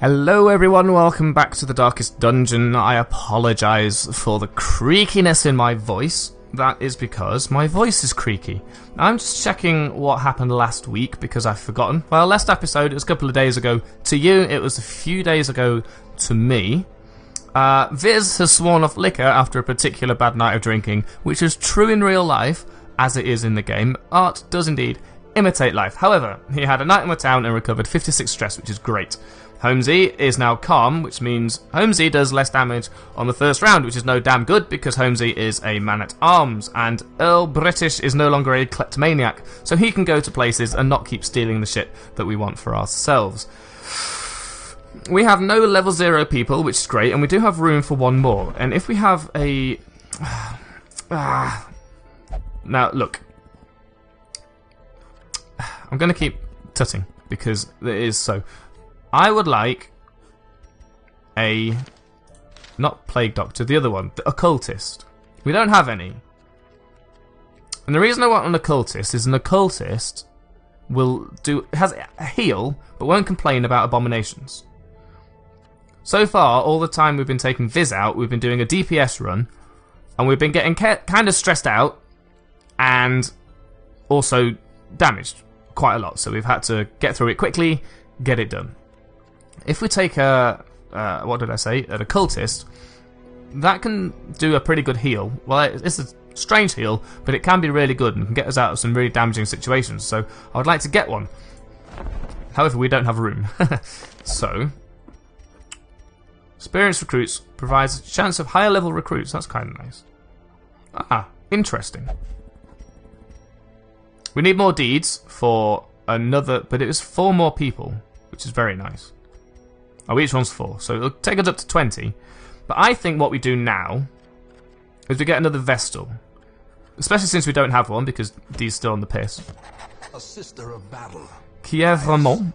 Hello everyone, welcome back to the Darkest Dungeon. I apologise for the creakiness in my voice. That is because my voice is creaky. I'm just checking what happened last week because I've forgotten. Well, last episode, it was a couple of days ago. To you, it was a few days ago to me. Uh, Viz has sworn off liquor after a particular bad night of drinking, which is true in real life, as it is in the game. Art does indeed imitate life. However, he had a night in the town and recovered 56 stress, which is great. Holmesy is now calm, which means Holmesy does less damage on the first round, which is no damn good because Holmesy is a man at arms, and Earl British is no longer a kleptomaniac, so he can go to places and not keep stealing the shit that we want for ourselves. We have no level zero people, which is great, and we do have room for one more. And if we have a. Ah. now, look. I'm going to keep tutting because it is so. I would like a not plague doctor, the other one, the occultist. We don't have any. And the reason I want an occultist is an occultist will do has a heal but won't complain about abominations. So far, all the time we've been taking Viz out, we've been doing a DPS run, and we've been getting kind of stressed out and also damaged quite a lot. So we've had to get through it quickly, get it done. If we take a uh, what did I say? An occultist, that can do a pretty good heal. Well, it's a strange heal, but it can be really good and can get us out of some really damaging situations. So I would like to get one. However, we don't have room. so, experienced recruits provides a chance of higher level recruits. That's kind of nice. Ah, interesting. We need more deeds for another, but it was four more people, which is very nice. Oh, each one's four, so it'll take us up to 20. But I think what we do now is we get another Vestal. Especially since we don't have one, because Dee's still on the piss. A sister of battle. Kiev Ramon.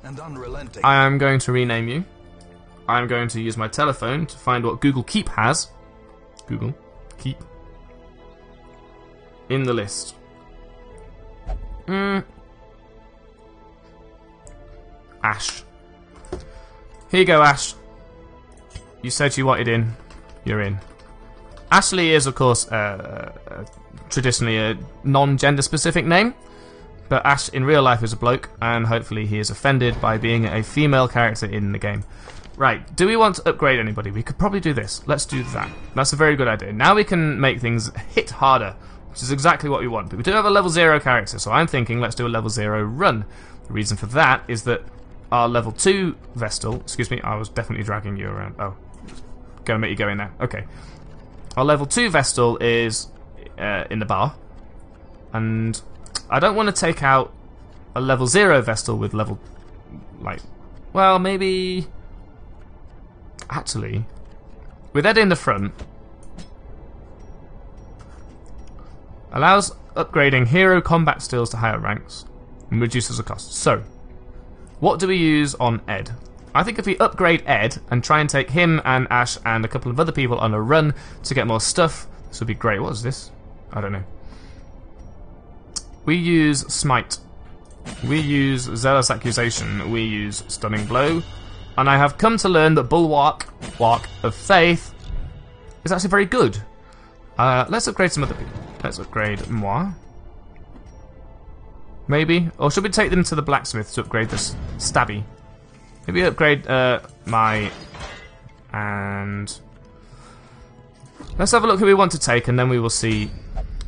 I am going to rename you. I am going to use my telephone to find what Google Keep has. Google Keep. In the list. Mm. Ash. Here you go, Ash. You said you wanted in. You're in. Ashley is, of course, uh, uh, traditionally a non-gender specific name, but Ash in real life is a bloke, and hopefully he is offended by being a female character in the game. Right, do we want to upgrade anybody? We could probably do this. Let's do that. That's a very good idea. Now we can make things hit harder, which is exactly what we want. But we do have a level 0 character, so I'm thinking let's do a level 0 run. The reason for that is that our level 2 Vestal, excuse me, I was definitely dragging you around. Oh, gonna make you go in there. Okay. Our level 2 Vestal is uh, in the bar. And I don't want to take out a level 0 Vestal with level, like, well, maybe... Actually, with Ed in the front, allows upgrading hero combat skills to higher ranks and reduces the cost. So, what do we use on Ed? I think if we upgrade Ed and try and take him and Ash and a couple of other people on a run to get more stuff, this would be great. What is this? I don't know. We use Smite. We use Zealous Accusation. We use Stunning Blow. And I have come to learn that Bulwark, Walk of Faith, is actually very good. Uh, let's upgrade some other people. Let's upgrade Moi. Maybe? Or should we take them to the blacksmith to upgrade this stabby? Maybe upgrade uh, my... And... Let's have a look who we want to take and then we will see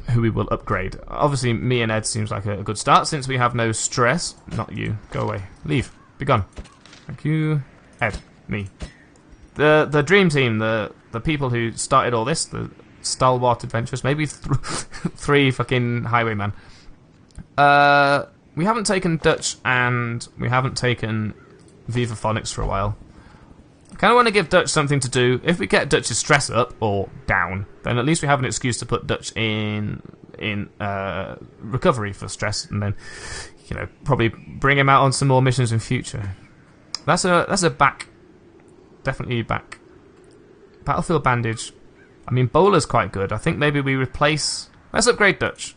who we will upgrade. Obviously, me and Ed seems like a, good start since we have no stress. Not you. Go away. Leave. Be gone. Thank you. Ed. Me. The the dream team, the the people who started all this, the Stalwart Adventures, maybe th three fucking highwaymen. Uh, we haven't taken Dutch and we haven't taken Viva Phonics for a while. I kind of want to give Dutch something to do. If we get Dutch's stress up or down, then at least we have an excuse to put Dutch in in uh, recovery for stress, and then you know probably bring him out on some more missions in future. That's a that's a back, definitely back. Battlefield bandage. I mean, bola's quite good. I think maybe we replace. Let's upgrade Dutch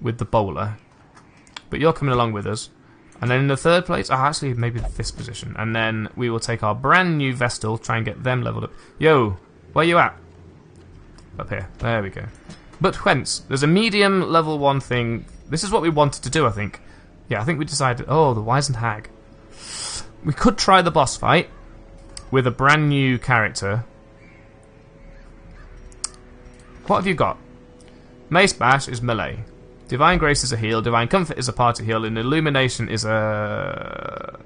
with the bola. But you're coming along with us. And then in the third place, oh, actually, maybe this position. And then we will take our brand new Vestal, try and get them leveled up. Yo, where you at? Up here. There we go. But whence? There's a medium level one thing. This is what we wanted to do, I think. Yeah, I think we decided. Oh, the Wizened Hag. We could try the boss fight with a brand new character. What have you got? Mace Bash is melee. Divine Grace is a heal. Divine Comfort is a party heal. And Illumination is a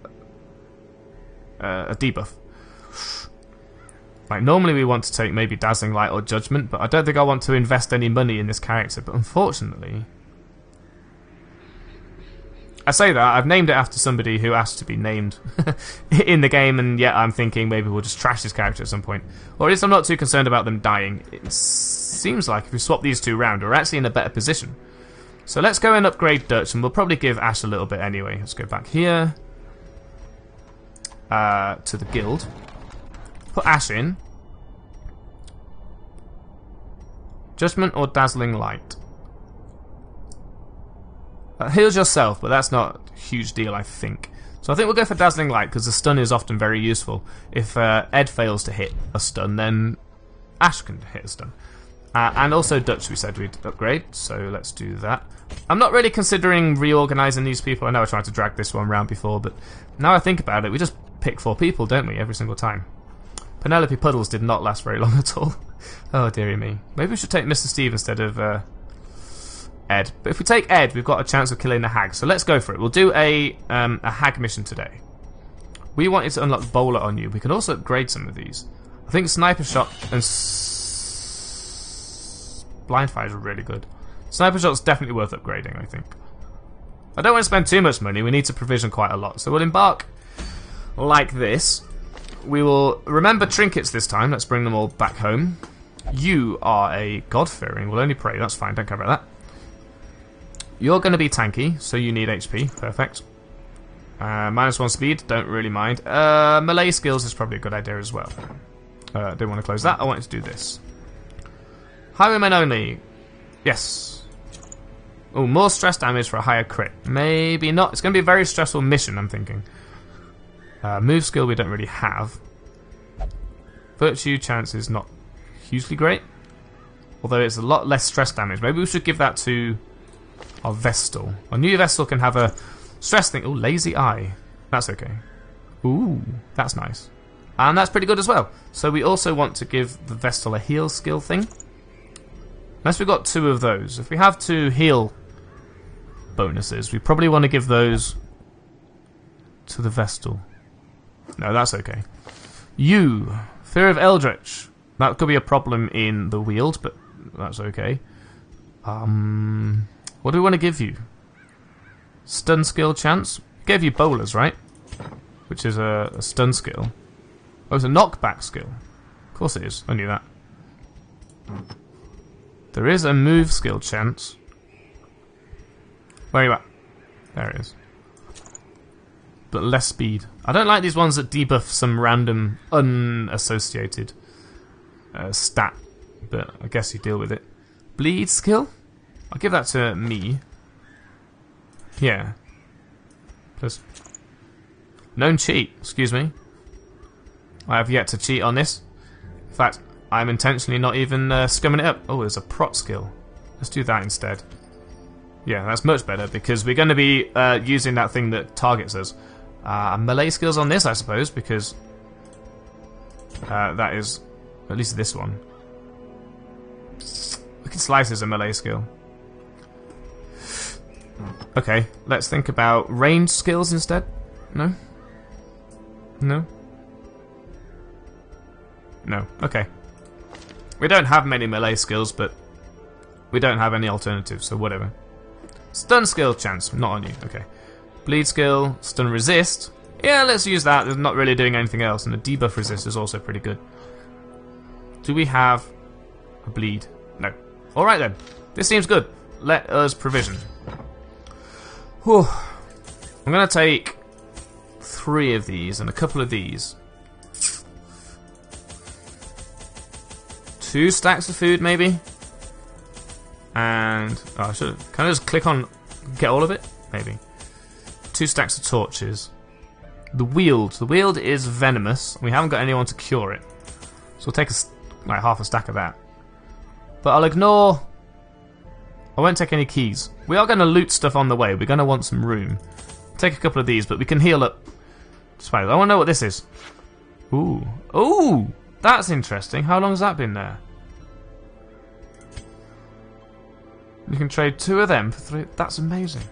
uh, a debuff. Like normally we want to take maybe Dazzling Light or Judgment, but I don't think I want to invest any money in this character. But unfortunately, I say that I've named it after somebody who asked to be named in the game, and yet I'm thinking maybe we'll just trash this character at some point. Or at least I'm not too concerned about them dying. It seems like if we swap these two around, we're actually in a better position. So let's go and upgrade Dutch, and we'll probably give Ash a little bit anyway. Let's go back here uh, to the guild. Put Ash in. Judgment or Dazzling Light? Uh, heals yourself, but that's not a huge deal, I think. So I think we'll go for Dazzling Light because the stun is often very useful. If uh, Ed fails to hit a stun, then Ash can hit a stun. Uh, and also Dutch, we said we'd upgrade, so let's do that. I'm not really considering reorganising these people. I know I tried to drag this one round before, but now I think about it, we just pick four people, don't we, every single time? Penelope Puddles did not last very long at all. oh, dearie me. Maybe we should take Mr. Steve instead of uh, Ed. But if we take Ed, we've got a chance of killing the hag, so let's go for it. We'll do a, um, a hag mission today. We wanted to unlock Bola on you. We can also upgrade some of these. I think Sniper Shot and Blind Fire is really good. Sniper Shot's definitely worth upgrading, I think. I don't want to spend too much money. We need to provision quite a lot. So we'll embark like this. We will remember trinkets this time. Let's bring them all back home. You are a God-fearing. We'll only pray. That's fine. Don't care about that. You're going to be tanky, so you need HP. Perfect. Uh, minus one speed. Don't really mind. Uh, melee skills is probably a good idea as well. Uh, didn't want to close that. I wanted to do this. Highwaymen only. Yes. Oh, more stress damage for a higher crit. Maybe not. It's going to be a very stressful mission, I'm thinking. Uh, move skill we don't really have. Virtue chance is not hugely great. Although it's a lot less stress damage. Maybe we should give that to our Vestal. Our new Vestal can have a stress thing. Oh, lazy eye. That's okay. Ooh, that's nice. And that's pretty good as well. So we also want to give the Vestal a heal skill thing. Unless we've got two of those. If we have two heal bonuses, we probably want to give those to the Vestal. No, that's okay. You, Fear of Eldritch. That could be a problem in the Weald, but that's okay. Um, what do we want to give you? Stun skill chance? Gave you bolas, right? Which is a, a stun skill. Oh, it's a knockback skill. Of course it is. I knew that. There is a move skill chance. Where are you at? There it is. But less speed. I don't like these ones that debuff some random unassociated uh, stat, but I guess you deal with it. Bleed skill? I'll give that to me. Yeah. Plus. Known cheat, excuse me. I have yet to cheat on this. In fact, I'm intentionally not even uh, scumming it up. Oh, there's a prop skill. Let's do that instead. Yeah, that's much better because we're going to be uh, using that thing that targets us. Uh, melee skills on this, I suppose, because uh, that is at least this one. Wicked Slice is a melee skill. Okay, let's think about range skills instead. No? No? No. Okay. We don't have many melee skills, but we don't have any alternatives, so whatever. Stun skill chance, not on you. Okay. Bleed skill, stun resist. Yeah, let's use that. They're not really doing anything else, and the debuff resist is also pretty good. Do we have a bleed? No. Alright then. This seems good. Let us provision. Whew. I'm going to take three of these and a couple of these. Two stacks of food, maybe? And... Oh, I should Can I just click on... Get all of it? Maybe. Two stacks of torches. The Weald. The Weald is venomous. We haven't got anyone to cure it. So we'll take a, like half a stack of that. But I'll ignore... I won't take any keys. We are going to loot stuff on the way. We're going to want some room. Take a couple of these, but we can heal up. I want to know what this is. Ooh. Ooh! That's interesting. How long has that been there? You can trade two of them for three. That's amazing.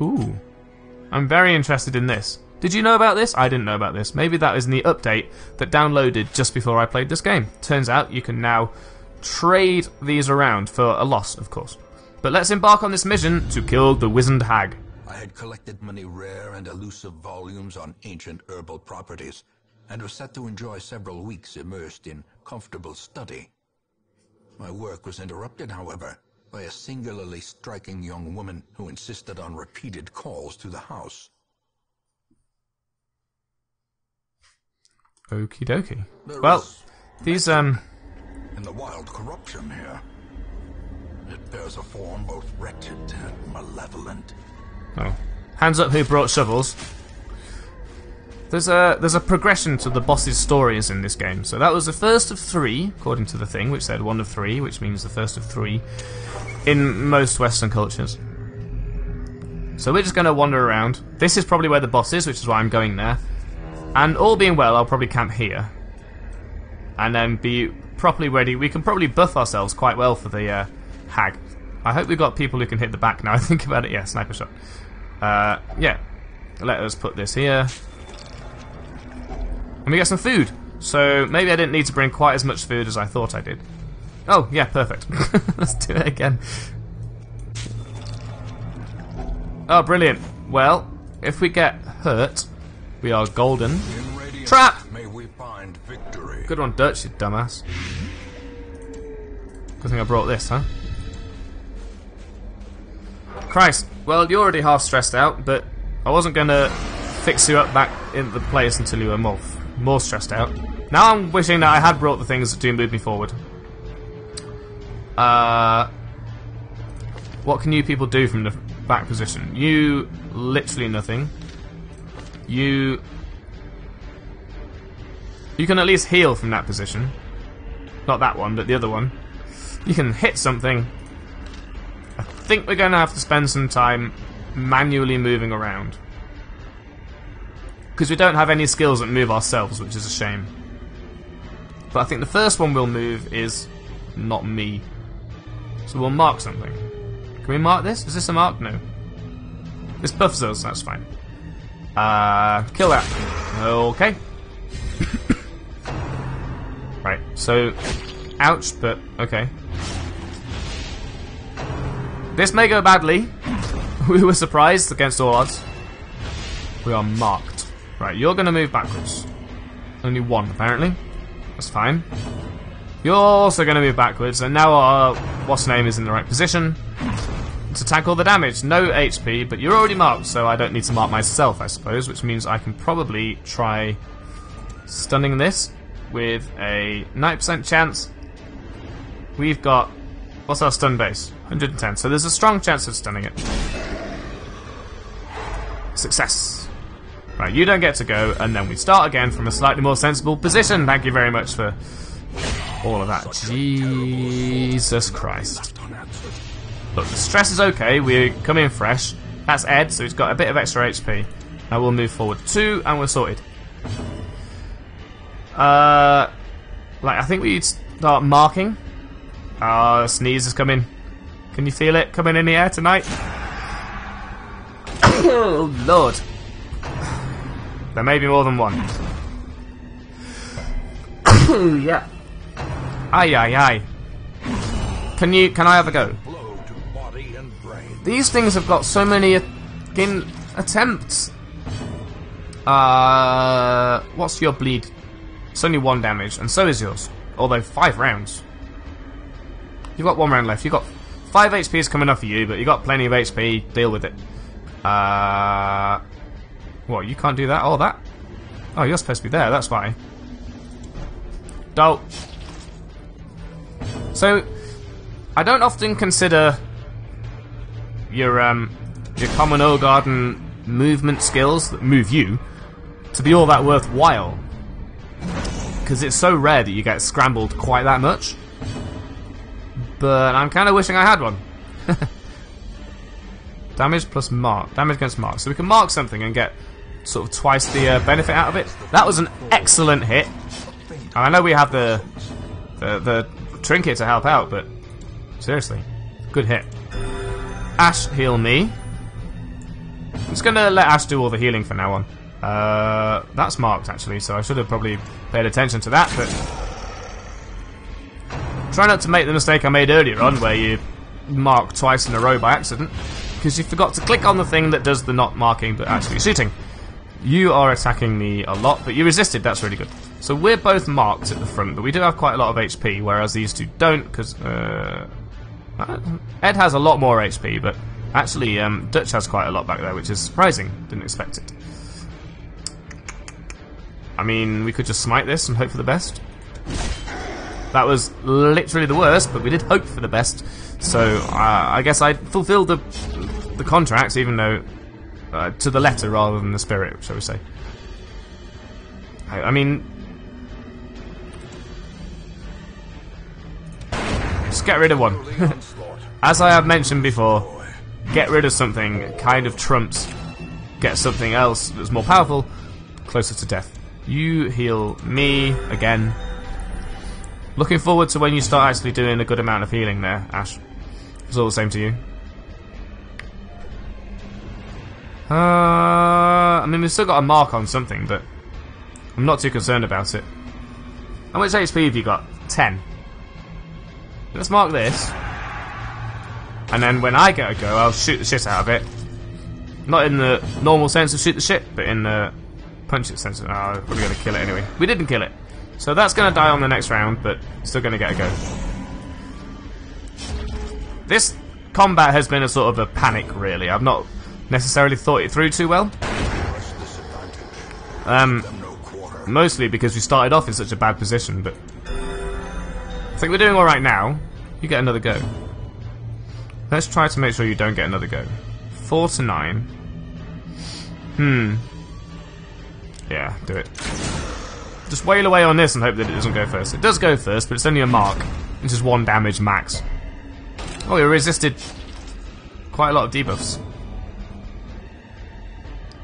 Ooh. I'm very interested in this. Did you know about this? I didn't know about this. Maybe that is in the update that downloaded just before I played this game. Turns out you can now trade these around for a loss, of course. But let's embark on this mission to kill the wizened hag. I had collected many rare and elusive volumes on ancient herbal properties, and was set to enjoy several weeks immersed in comfortable study. My work was interrupted, however, by a singularly striking young woman who insisted on repeated calls to the house. Okie dokie. There Well, these um in the wild corruption here. It bears a form both wretched and malevolent. Oh. Hands up who brought shovels. There's a there's a progression to the boss's stories in this game. So that was the first of three, according to the thing, which said one of three, which means the first of three in most Western cultures. So we're just gonna wander around. This is probably where the boss is, which is why I'm going there. And all being well, I'll probably camp here. And then be properly ready. We can probably buff ourselves quite well for the uh, hag. I hope we've got people who can hit the back now. I think about it. Yeah, sniper shot. Uh, yeah. Let us put this here. And we get some food. So maybe I didn't need to bring quite as much food as I thought I did. Oh, yeah, perfect. Let's do it again. Oh, brilliant. Well, if we get hurt, we are golden. In radiance, Trap! Good one, Dutch, you dumbass. Good thing I brought this, huh? Christ. Well, you're already half stressed out, but I wasn't going to fix you up back in the place until you were more, more stressed out. Now I'm wishing that I had brought the things to move me forward. Uh, what can you people do from the back position? You, literally nothing. You you can at least heal from that position. Not that one, but the other one. You can hit something. I think we're going to have to spend some time manually moving around. Because we don't have any skills that move ourselves, which is a shame. But I think the first one we'll move is not me. So we'll mark something. Can we mark this? Is this a mark? No. This buffs us, that's fine. Uh, kill that. Okay. right, so, ouch, but okay. This may go badly. we were surprised against all odds. We are marked. Right, you're going to move backwards. Only one, apparently. That's fine. You're also going to move backwards, and now our what's name is in the right position to tackle the damage. No HP, but you're already marked, so I don't need to mark myself, I suppose, which means I can probably try stunning this with a 9% chance. We've got. What's our stun base? 110. So there's a strong chance of stunning it. Success. Right, you don't get to go, and then we start again from a slightly more sensible position. Thank you very much for all of that. Jesus Christ. Look, the stress is okay. We come in fresh. That's Ed, so he's got a bit of extra HP. Now we'll move forward two, and we're sorted. Uh, like I think we start marking. Ah, sneeze is coming. Can you feel it coming in the air tonight? oh lord. There may be more than one. yeah. Aye aye aye. Can you? Can I have a go? Blow to body and brain. These things have got so many fucking attempts. Uh, what's your bleed? It's only one damage, and so is yours. Although five rounds. You've got one round left. You've got five HP is coming off for you, but you've got plenty of HP. Deal with it. Uh, what? You can't do that? Oh, that? Oh, you're supposed to be there. That's why. Dolt. So, I don't often consider your um, your common old Garden movement skills that move you to be all that worthwhile. Because it's so rare that you get scrambled quite that much. But I'm kind of wishing I had one. Damage plus mark. Damage against mark. So we can mark something and get sort of twice the uh, benefit out of it. That was an excellent hit. And I know we have the, the the trinket to help out, but seriously, good hit. Ash heal me. I'm just gonna let Ash do all the healing for now on. Uh, that's marked actually, so I should have probably paid attention to that, but try not to make the mistake I made earlier on, where you mark twice in a row by accident, because you forgot to click on the thing that does the not marking but actually shooting. You are attacking me a lot, but you resisted. That's really good. So we're both marked at the front, but we do have quite a lot of HP, whereas these two don't, because uh, Ed has a lot more HP, but actually um, Dutch has quite a lot back there, which is surprising. Didn't expect it. I mean, we could just smite this and hope for the best. That was literally the worst, but we did hope for the best. So uh, I guess I fulfilled the the contract, even though uh, to the letter rather than the spirit, shall we say? I, I mean, just get rid of one. As I have mentioned before, get rid of something kind of trumps get something else that's more powerful closer to death. You heal me again. Looking forward to when you start actually doing a good amount of healing there, Ash. It's all the same to you. Uh, I mean, we've still got a mark on something, but I'm not too concerned about it. How much HP have you got? 10. Let's mark this. And then when I get a go, I'll shoot the shit out of it. Not in the normal sense of shoot the shit, but in the punch it sense of, oh, we're going to kill it anyway. We didn't kill it. So that's going to die on the next round, but still going to get a go. This combat has been a sort of a panic, really. I've not necessarily thought it through too well. Um, mostly because we started off in such a bad position, but I think we're doing all right now. You get another go. Let's try to make sure you don't get another go. Four to nine. Hmm. Yeah, do it. Just wail away on this and hope that it doesn't go first. It does go first, but it's only a mark. It's just one damage max. Oh, he resisted quite a lot of debuffs.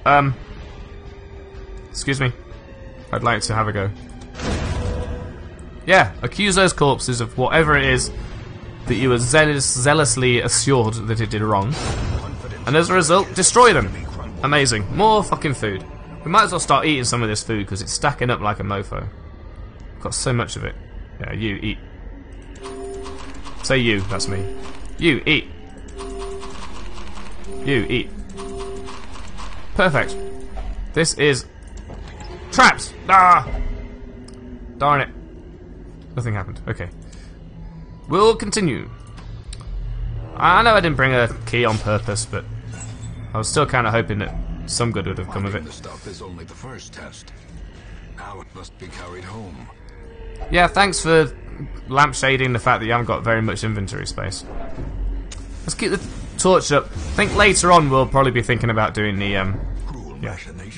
Um. Excuse me. I'd like to have a go. Yeah, accuse those corpses of whatever it is that you were zealous, zealously assured that it did wrong. And as a result, destroy them. Amazing. More fucking food. We might as well start eating some of this food because it's stacking up like a mofo. Got so much of it. Yeah, you, eat. Say you, that's me. You, eat. You, eat. Perfect. This is... Traps! Ah! Darn it. Nothing happened. Okay. We'll continue. I know I didn't bring a key on purpose, but I was still kind of hoping that some good would have come of it. The stuff is only the first test. Now it must be carried home. Yeah, thanks for lampshading the fact that you haven't got very much inventory space. Let's keep the torch up. I think later on we'll probably be thinking about doing the um, yeah,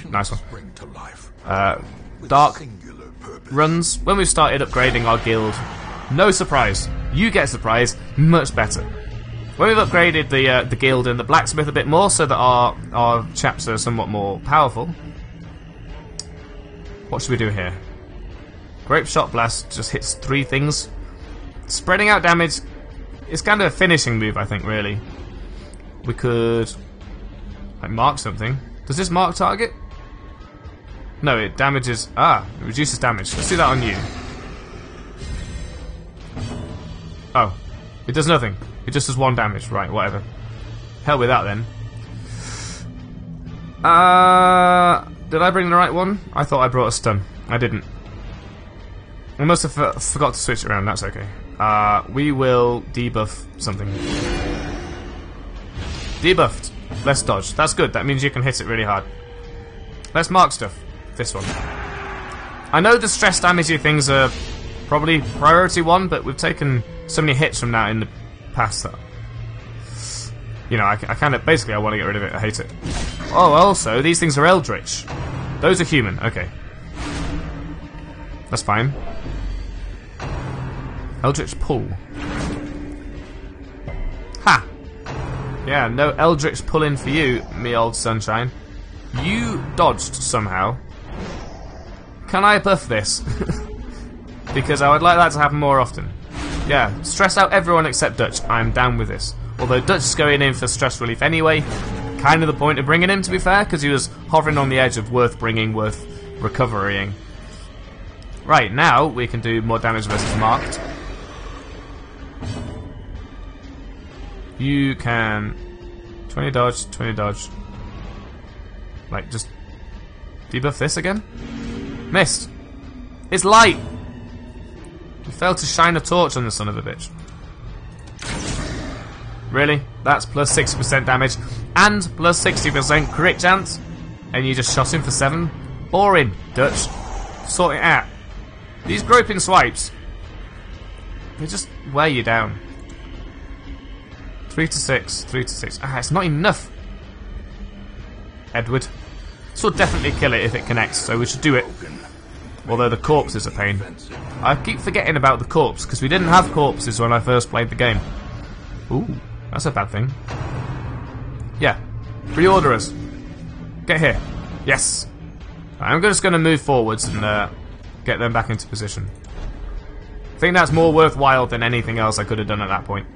nice one. Bring to life. Uh, dark runs when we've started upgrading our guild. No surprise, you get surprise much better. When we've upgraded the uh, the guild and the blacksmith a bit more, so that our our chaps are somewhat more powerful. What should we do here? Grape shot blast just hits three things. Spreading out damage is kind of a finishing move, I think. Really, we could like mark something. Does this mark target? No, it damages. Ah, it reduces damage. Let's do that on you. Oh, it does nothing. It just does one damage. Right, whatever. Hell with that then. Uh, did I bring the right one? I thought I brought a stun. I didn't. I must have for- forgot to switch it around. That's okay. Uh, we will debuff something. Debuffed. Less dodge. That's good. That means you can hit it really hard. Let's mark stuff. This one. I know the stress damagey things are probably priority one, but we've taken so many hits from that in the past that you know, I, I kind of basically I want to get rid of it. I hate it. Oh, also these things are eldritch. Those are human. Okay, that's fine. Eldritch pull. Ha! Yeah, no Eldritch pull in for you, me old sunshine. You dodged somehow. Can I buff this? because I would like that to happen more often. Yeah, stress out everyone except Dutch. I'm down with this. Although Dutch is going in for stress relief anyway. Kind of the point of bringing him, to be fair, because he was hovering on the edge of worth bringing, worth recovering. Right, now we can do more damage versus marked. You can 20 dodge, 20 dodge. Like, just debuff this again? Missed. It's light! You failed to shine a torch on the son of a bitch. Really? That's plus 60% damage and plus 60% crit chance? And you just shot him for 7? Boring, Dutch. Sort it out. These groping swipes, they just wear you down. 3 to 6, 3 to 6. Ah, it's not enough. Edward. This will definitely kill it if it connects, so we should do it. Although the corpse is a pain. I keep forgetting about the corpse, because we didn't have corpses when I first played the game. Ooh, that's a bad thing. Yeah. Reorder us. Get here. Yes. I'm just going to move forwards and uh, get them back into position. I think that's more worthwhile than anything else I could have done at that point.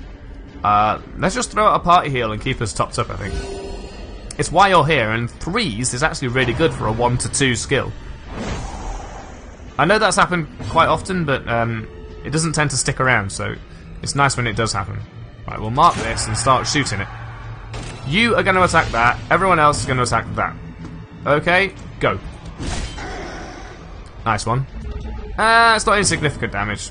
Uh, let's just throw out a party heal and keep us topped up, I think. It's why you're here, and threes is actually really good for a 1 to 2 skill. I know that's happened quite often, but um, it doesn't tend to stick around, so it's nice when it does happen. Right, we'll mark this and start shooting it. You are going to attack that, everyone else is going to attack that. Okay, go. Nice one. Uh, it's not insignificant damage.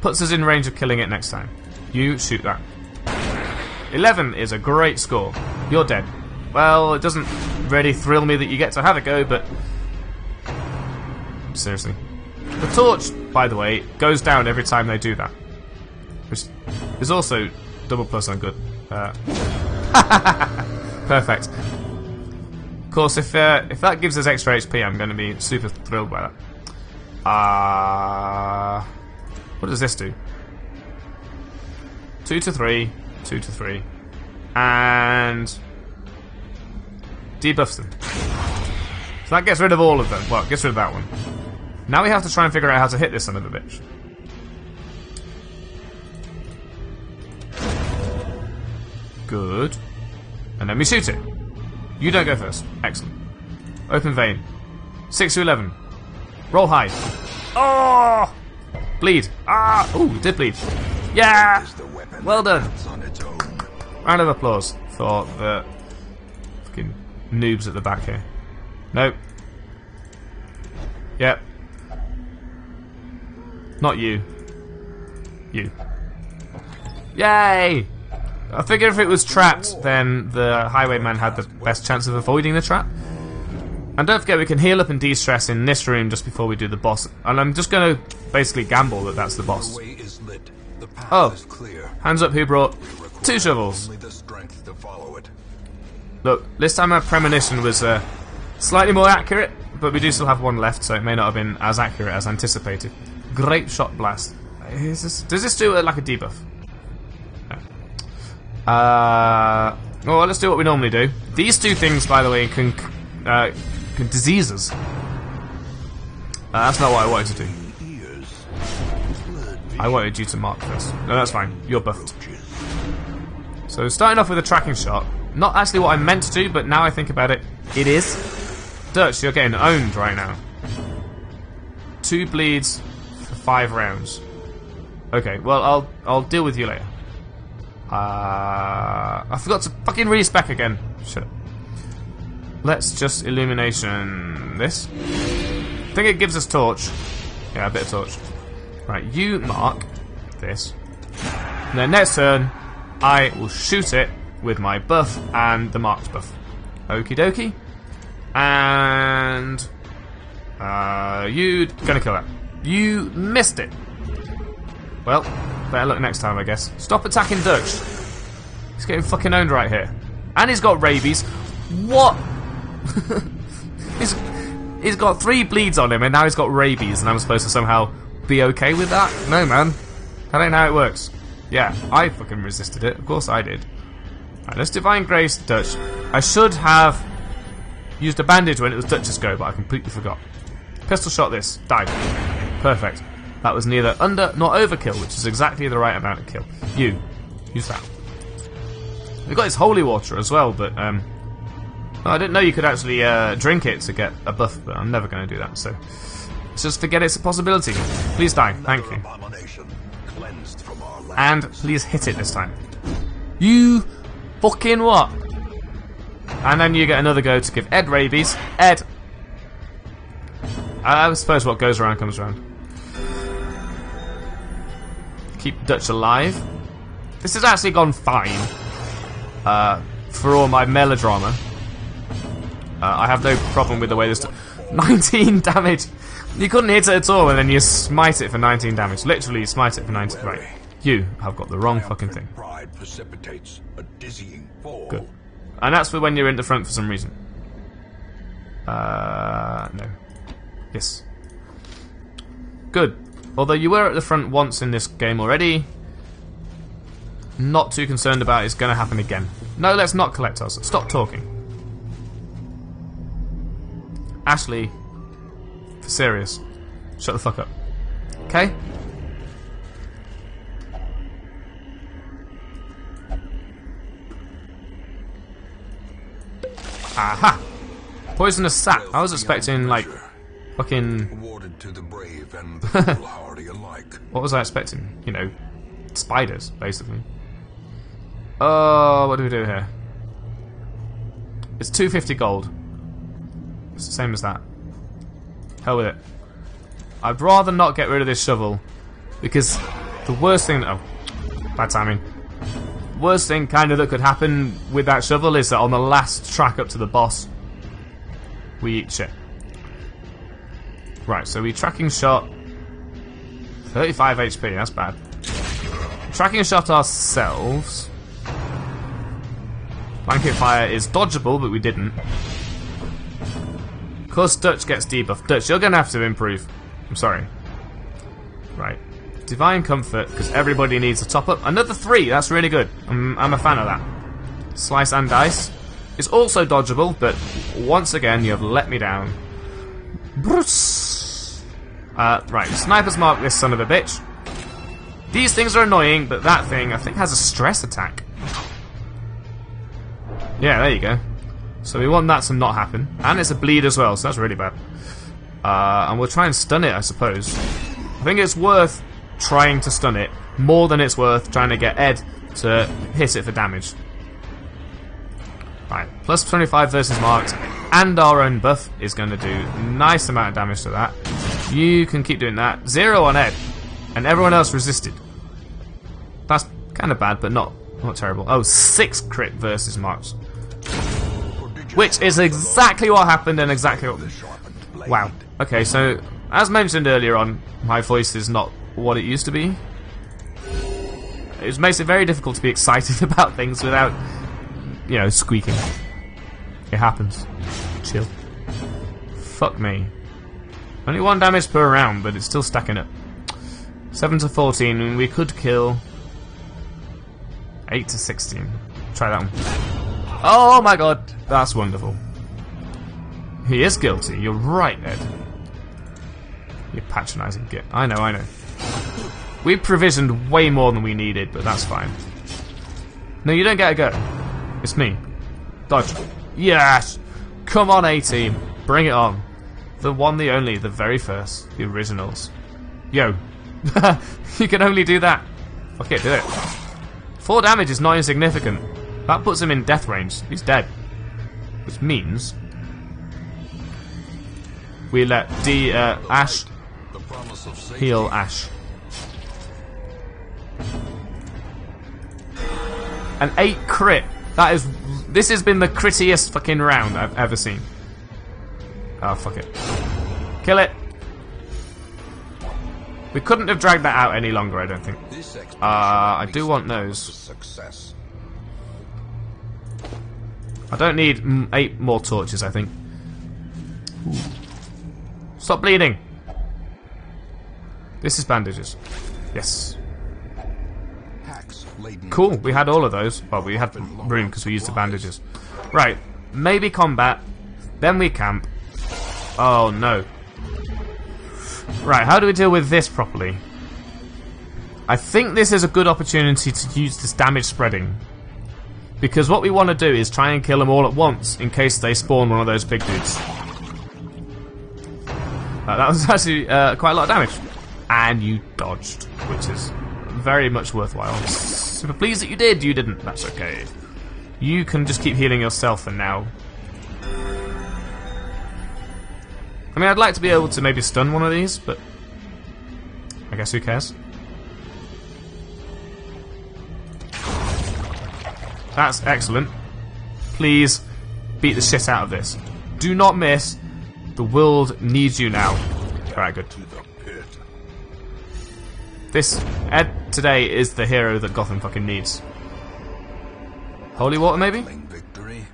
Puts us in range of killing it next time. You shoot that. 11 is a great score. You're dead. Well, it doesn't really thrill me that you get to have a go, but... Seriously. The torch, by the way, goes down every time they do that. Which is also double plus on good. Uh, perfect. Of course, if uh, if that gives us extra HP, I'm going to be super thrilled by that. Uh, what does this do? Two to three, two to three, and debuffs them. So that gets rid of all of them. Well, gets rid of that one. Now we have to try and figure out how to hit this son of a bitch. Good. And then we shoot it. You don't go first. Excellent. Open vein. 6 to 11. Roll high. Oh! Bleed. Ah! Ooh, did bleed. Yeah! Well done. Round of applause for the fucking noobs at the back here. Nope. Yep. Not you. You. Yay! I figured if it was trapped, then the highwayman had the best chance of avoiding the trap. And don't forget, we can heal up and de-stress in this room just before we do the boss. And I'm just going to basically gamble that that's the boss. Oh, hands up who brought two shovels. Look, this time our premonition was uh, slightly more accurate, but we do still have one left, so it may not have been as accurate as anticipated. Grape shot blast. This, does this do like a debuff? Uh, well, let's do what we normally do. These two things, by the way, can, uh, can. Uh, that's not what I wanted to do. I wanted you to mark first. No, that's fine. You're buffed. So starting off with a tracking shot. Not actually what I meant to do, but now I think about it, it is. Dutch, you're getting owned right now. Two bleeds five rounds. Okay, well I'll I'll deal with you later. Uh, I forgot to fucking respec again. Shit. Let's just illumination this. I think it gives us torch. Yeah, a bit of torch. Right, you mark this. And then next turn, I will shoot it with my buff and the marked buff. Okie dokie. And uh, you gonna kill that. You missed it. Well, better luck next time, I guess. Stop attacking Dutch. He's getting fucking owned right here. And he's got rabies. What? he's, he's got three bleeds on him and now he's got rabies and I'm supposed to somehow be okay with that? No, man. That ain't how it works. Yeah, I fucking resisted it. Of course I did. Right, let's Divine Grace Dutch. I should have used a bandage when it was Dutch's go, but I completely forgot. Pistol shot this. Died. Perfect. That was neither under nor overkill, which is exactly the right amount of kill. You. Use that. We've got his holy water as well, but um, I didn't know you could actually uh, drink it to get a buff, but I'm never going to do that, so just forget it's a possibility. Please die. Thank you. And please hit it this time. You fucking what? And then you get another go to give Ed rabies. Ed. I suppose what goes around comes around. Keep Dutch alive. This has actually gone fine. Uh, for all my melodrama. Uh, I have no problem with the way this... 19 damage! You couldn't hit it at all, and then you smite it for 19 damage. Literally, you smite it for 19... Right. You have got the wrong fucking thing. Pride precipitates a dizzying fall. Good. And that's for when you're in the front for some reason. Uh, no. Yes. Good. Although you were at the front once in this game already, not too concerned about it's going to happen again. No, let's not collect us. Stop talking. Ashley, for serious, shut the fuck up. Okay? Aha! Poisonous sap. I was expecting, like, fucking. What was I expecting? You know, spiders, basically. Oh, what do we do here? It's 250 gold. It's the same as that. Hell with it. I'd rather not get rid of this shovel because the worst thing. Oh, bad timing. Worst thing kind of that could happen with that shovel is that on the last track up to the boss, we eat shit. Right, so we tracking shot 35 HP, that's bad. Tracking shot ourselves. Blanket fire is dodgeable, but we didn't. Of course, Dutch gets debuffed. Dutch, you're gonna have to improve. I'm sorry. Right. Divine Comfort, because everybody needs a top up. Another three, that's really good. I'm, I'm a fan of that. Slice and Dice is also dodgeable, but once again, you have let me down. Bruce. Uh, right, Sniper's Mark this son of a bitch. These things are annoying, but that thing, I think, has a stress attack. Yeah, there you go. So we want that to not happen. And it's a bleed as well, so that's really bad. Uh, and we'll try and stun it, I suppose. I think it's worth trying to stun it more than it's worth trying to get Ed to hit it for damage. Right, plus 25 versus marked, and our own buff is going to do nice amount of damage to that. You can keep doing that. Zero on Ed, and everyone else resisted. That's kind of bad, but not not terrible. Oh, six crit versus marks, which is exactly what happened and exactly what. Wow. Okay, so as mentioned earlier on, my voice is not what it used to be. It makes it very difficult to be excited about things without, you know, squeaking. It happens. Chill. Fuck me. Only one damage per round, but it's still stacking up. 7 to 14, and we could kill 8 to 16. Try that one. Oh my god, that's wonderful. He is guilty, you're right, Ed. You're patronising git. I know, I know. We provisioned way more than we needed, but that's fine. No, you don't get a go. It's me. Dodge. Yes! Come on, A-Team. Bring it on. The one, the only, the very first. The originals. Yo. you can only do that. Okay, do it. Four damage is not insignificant. That puts him in death range. He's dead. Which means... We let D, uh, Ash heal Ash. An 8 crit. That is... This has been the crittiest fucking round I've ever seen. Oh, fuck it. Kill it. We couldn't have dragged that out any longer, I don't think. Uh, I do want those. I don't need eight more torches, I think. Ooh. Stop bleeding! This is bandages. Yes. Cool, we had all of those. Well, we had room because we used the bandages. Right, maybe combat, then we camp. Oh no. Right, how do we deal with this properly? I think this is a good opportunity to use this damage spreading. Because what we want to do is try and kill them all at once in case they spawn one of those big dudes. Uh, that was actually uh, quite a lot of damage. And you dodged, which is very much worthwhile. Super pleased that you did. You didn't. That's okay. You can just keep healing yourself for now. I mean, I'd like to be able to maybe stun one of these, but I guess who cares? That's excellent. Please beat the shit out of this. Do not miss. The world needs you now. Alright, good. This Ed today is the hero that Gotham fucking needs. Holy water, maybe? Victory.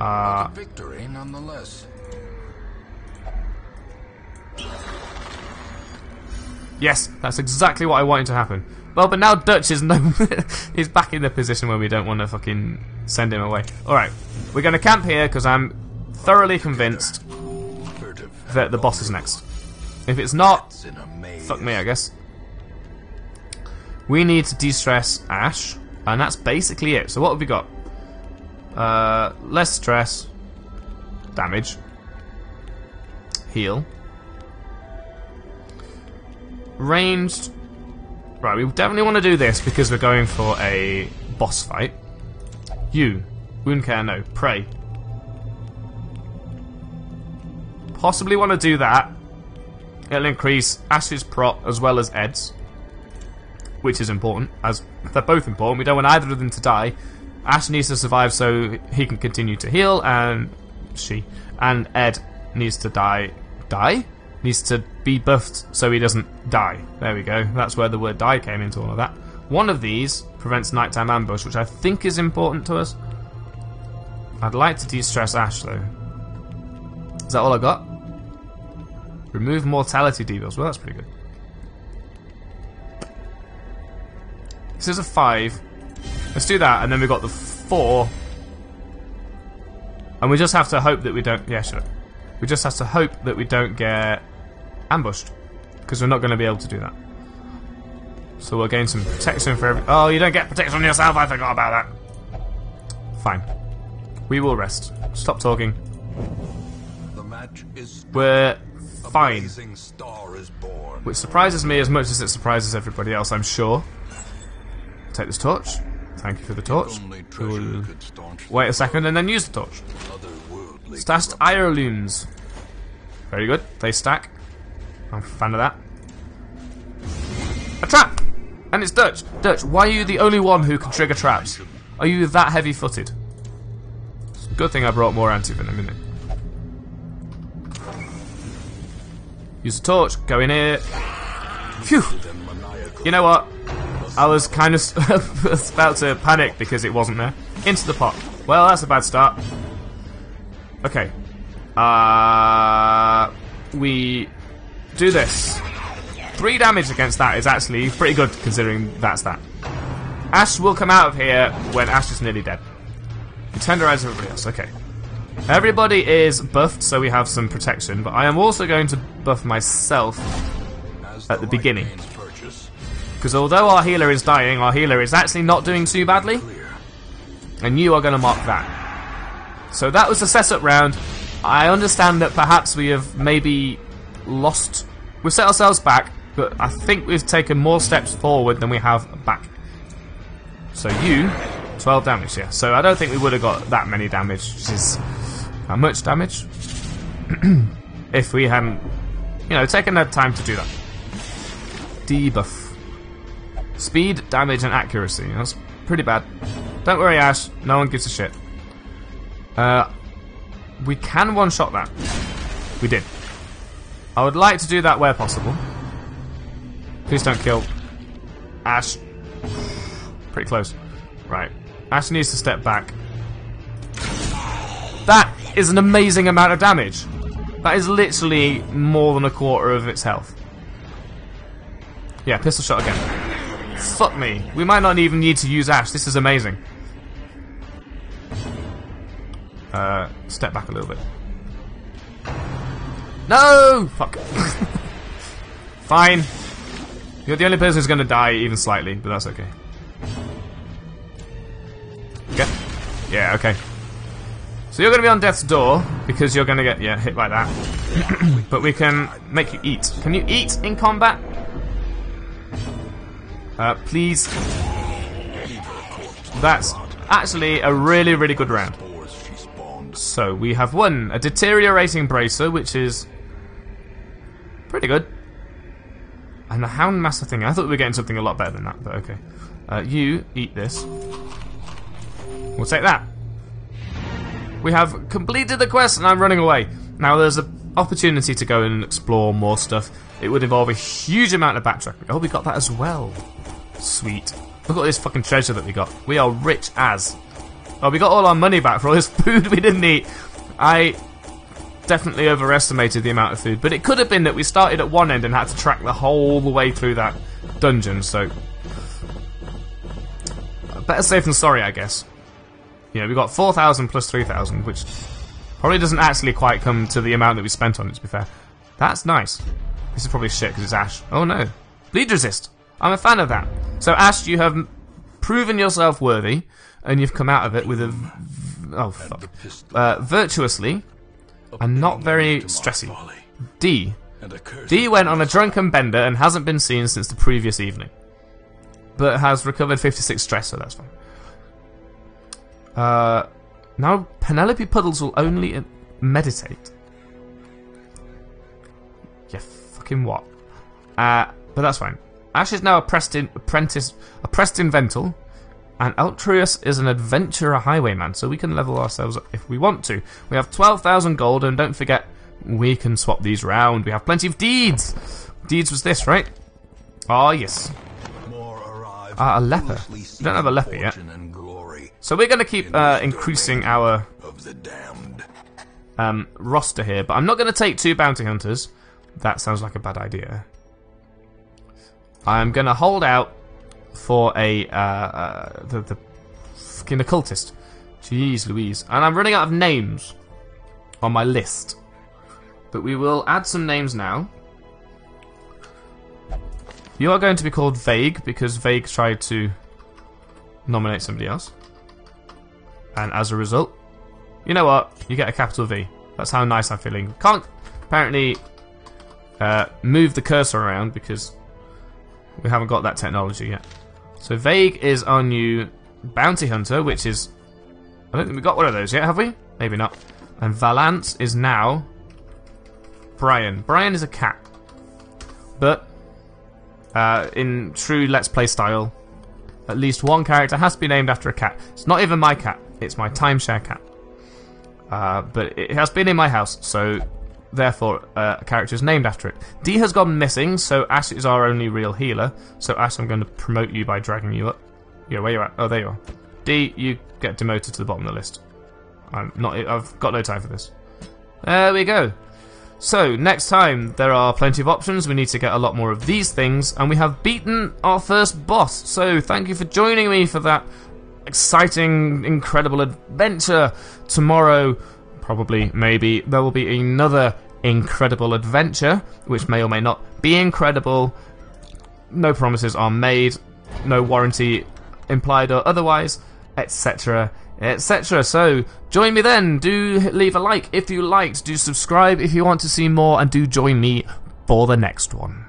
Uh, victory, nonetheless. Yes, that's exactly what I wanted to happen. Well, but now Dutch is no, he's back in the position where we don't want to fucking send him away. All right, we're going to camp here because I'm thoroughly convinced that the boss is next. If it's not, fuck me, I guess. We need to de-stress Ash, and that's basically it. So what have we got? Uh, less stress, damage, heal, Ranged. Right, we definitely want to do this because we're going for a boss fight. You. Wound care, no. Pray. Possibly want to do that. It'll increase Ash's prop as well as Ed's. Which is important, as they're both important. We don't want either of them to die. Ash needs to survive so he can continue to heal, and she. And Ed needs to die. Die? needs to be buffed so he doesn't die. There we go. That's where the word die came into all of that. One of these prevents nighttime ambush, which I think is important to us. I'd like to de-stress Ash though. Is that all I got? Remove mortality debuffs. Well, that's pretty good. This is a five. Let's do that, and then we've got the four. And we just have to hope that we don't. Yeah, sure. We just have to hope that we don't get ambushed. Because we're not going to be able to do that. So we'll gain some protection for every... Oh, you don't get protection on yourself. I forgot about that. Fine. We will rest. Stop talking. The match is We're fine. star is born. Which surprises me as much as it surprises everybody else, I'm sure. Take this torch. Thank you for the torch. We'll wait a second and then use the torch. Stashed heirlooms. Very good. They stack. I'm a fan of that. A trap! And it's Dutch. Dutch, why are you the only one who can trigger traps? Are you that heavy-footed? Good thing I brought more anti-venom in it. Use the torch. Go in here. Phew! You know what? I was kind of about to panic because it wasn't there. Into the pot. Well, that's a bad start. Okay. Uh, we do this. Three damage against that is actually pretty good considering that's that. Ash will come out of here when Ash is nearly dead. You tenderize everybody else. Okay. Everybody is buffed, so we have some protection, but I am also going to buff myself at the beginning. Because although our healer is dying, our healer is actually not doing too badly. And you are going to mark that. So that was the setup round. I understand that perhaps we have maybe lost... We've set ourselves back, but I think we've taken more steps forward than we have back. So you, 12 damage, yeah. So I don't think we would have got that many damage, which is... How much damage? if we hadn't, you know, taken the time to do that. Debuff. Speed, damage, and accuracy. That's pretty bad. Don't worry, Ash. No one gives a shit. Uh, we can one-shot that. We did. I would like to do that where possible. Please don't kill Ash. Pretty close. Right. Ash needs to step back. That is an amazing amount of damage. That is literally more than a quarter of its health. Yeah, pistol shot again. Fuck me. We might not even need to use Ash. This is amazing. Uh, step back a little bit. No! Fuck. Fine. You're the only person who's going to die even slightly, but that's okay. Okay. Yeah, okay. So you're going to be on death's door because you're going to get yeah hit by that. but we can make you eat. Can you eat in combat? Uh, please. That's actually a really really good round. So we have one a deteriorating bracer, which is pretty good. And the Hound Master thing. I thought we were getting something a lot better than that, but okay. Uh, you eat this. We'll take that. We have completed the quest and I'm running away. Now there's an opportunity to go in and explore more stuff. It would involve a huge amount of backtracking. Oh, we got that as well. Sweet. Look at this fucking treasure that we got. We are rich as. Oh, we got all our money back for all this food we didn't eat. I definitely overestimated the amount of food, but it could have been that we started at one end and had to track the whole way through that dungeon, so... Better safe than sorry, I guess. You know, we got 4,000 plus 3,000, which probably doesn't actually quite come to the amount that we spent on it, to be fair. That's nice. This is probably shit because it's Ash. Oh no. Bleed resist. I'm a fan of that. So Ash, you have proven yourself worthy, and you've come out of it with a... Oh, fuck. Uh, virtuously, and not very stressy. D. D went on a drunken bender and hasn't been seen since the previous evening. But has recovered 56 stress, so that's fine. Uh, now Penelope Puddles will only meditate. Yeah, fucking what? Uh, but that's fine. Ash is now a Preston apprentice, a Preston Vental, and Altruis is an adventurer highwayman, so we can level ourselves up if we want to. We have 12,000 gold, and don't forget, we can swap these round. We have plenty of deeds. Deeds was this, right? Ah, oh, yes. Ah, a leper. We don't have a leper yet. So we're going to keep uh, increasing our um, roster here, but I'm not going to take two bounty hunters. That sounds like a bad idea. I'm going to hold out for a uh, uh, the, the fucking occultist. Jeez Louise. And I'm running out of names on my list. But we will add some names now. You are going to be called Vague because Vague tried to nominate somebody else. And as a result, you know what? You get a capital V. That's how nice I'm feeling. Can't apparently uh, move the cursor around because we haven't got that technology yet. So Vague is our new bounty hunter, which is... I don't think we got one of those yet, have we? Maybe not. And Valance is now... Brian. Brian is a cat. But, uh, in true Let's Play style, at least one character has to be named after a cat. It's not even my cat. It's my timeshare cat. Uh, but it has been in my house, so therefore uh, a character is named after it. D has gone missing, so Ash is our only real healer. So Ash, I'm going to promote you by dragging you up. Yeah, where you at? Oh, there you are. D, you get demoted to the bottom of the list. I'm not. I've got no time for this. There we go. So next time there are plenty of options. We need to get a lot more of these things, and we have beaten our first boss. So thank you for joining me for that exciting, incredible adventure tomorrow probably, maybe, there will be another incredible adventure, which may or may not be incredible. No promises are made, no warranty implied or otherwise, etc. etc. So, join me then. Do leave a like if you liked, do subscribe if you want to see more, and do join me for the next one.